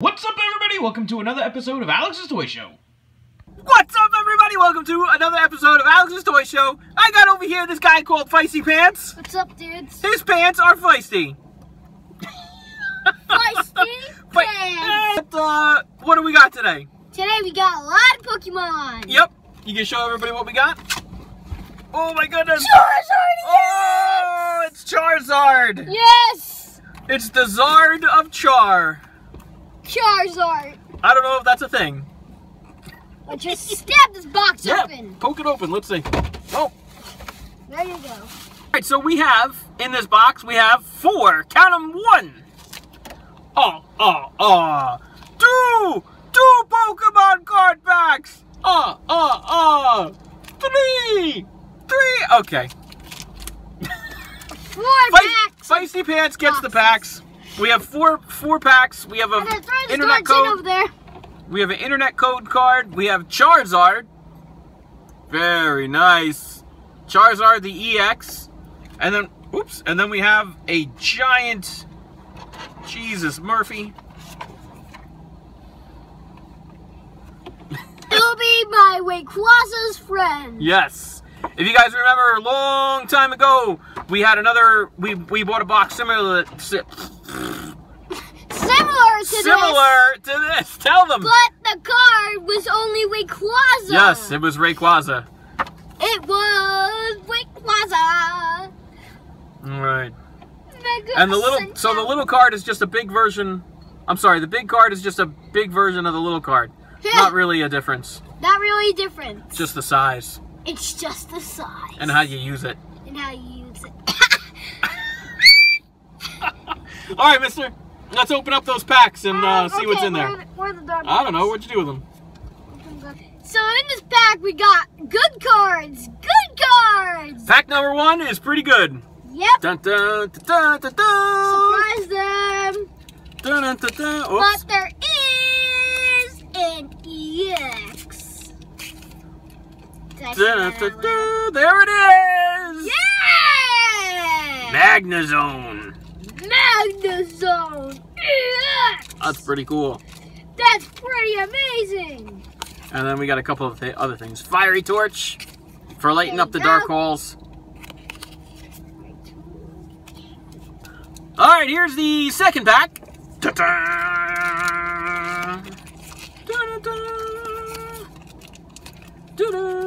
What's up, everybody? Welcome to another episode of Alex's Toy Show. What's up, everybody? Welcome to another episode of Alex's Toy Show. I got over here this guy called Feisty Pants. What's up, dudes? His pants are feisty. Feisty Fe- Pants. But, uh, what do we got today? Today we got a lot of Pokemon. Yep. You can show everybody what we got? Oh my goodness. Charizard! Oh, it's Charizard. Yes! It's the Zard of Char. Charizard. I don't know if that's a thing. Let's just stab this box Yeah. open. Poke it open. Let's see. Oh. There you go. All right, so we have, in this box, we have four. Count them. One. Oh, oh, oh. Two. Two Pokemon card packs. Oh, oh, oh. Three. Three. Okay. Four Fe- packs. Feisty Pants gets the packs. We have four four packs. We have a internet code. over there. We have an internet code card. We have Charizard. Very nice. Charizard the EX. And then, oops, and then we have a giant Jesus Murphy. It'll be my Wayquaza's friend. Yes. If you guys remember a long time ago, we had another we we bought a box similar si- Similar to similar to this. Tell them. but the card was only Wayquaza. Yes, it was Rayquaza. It was Wayquaza. All right. And the little so the little card is just a big version. I'm sorry, the big card is just a big version of the little card. Not really a difference. Not really different. It's just the size It's just the size. and how you use it. and how you use it. All right, Mister. Let's open up those packs and uh, Um, see what's okay, in there. Where, where are the I don't know. What'd you do with them? So in this pack we got good cards. Good cards. Pack number one is pretty good. Yep. Dun dun dun dun dun dun. Surprise them. Dun, dun, dun, dun. But there is an EX. Dun, dun, dun, dun. There it is. Yeah! Magnezone. Magnezone. EX. That's pretty cool. That's pretty amazing. And then we got a couple of th other things. Fiery torch for lighting up the dark halls. All right, here's the second pack. Ta-da! Da-da-da! Da-da!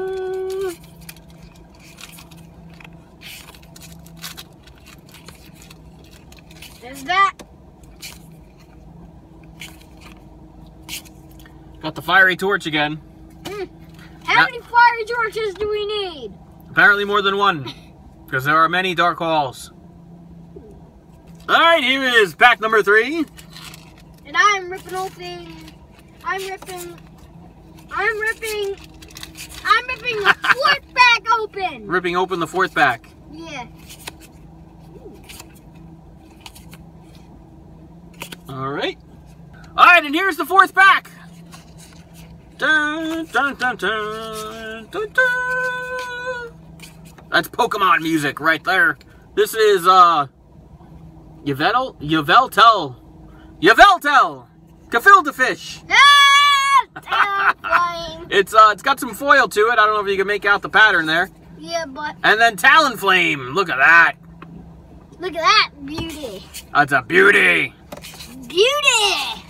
There's that. Got the fiery torch again. Hmm. How Now- many fiery torches do we need? Apparently more than one, because there are many dark halls. All right, here is pack number three. And I'm ripping open. I'm ripping. I'm ripping. I'm ripping the fourth back open. Ripping open the fourth pack. Yeah. All right. All right, and here's the fourth pack. Dun, dun, dun, dun, dun, dun. That's Pokemon music right there. This is uh Yveltal Yveltal Yveltal Gefilte fish. Ah! It's uh it's got some foil to it. I don't know if you can make out the pattern there. Yeah, but And then Talonflame. Look at that. look at that beauty. That's a beauty. Beauty.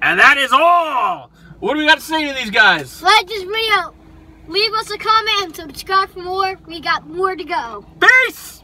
And that is all. What do we got to say to these guys? Like this video. Leave us a comment and subscribe for more. We got more to go. Peace!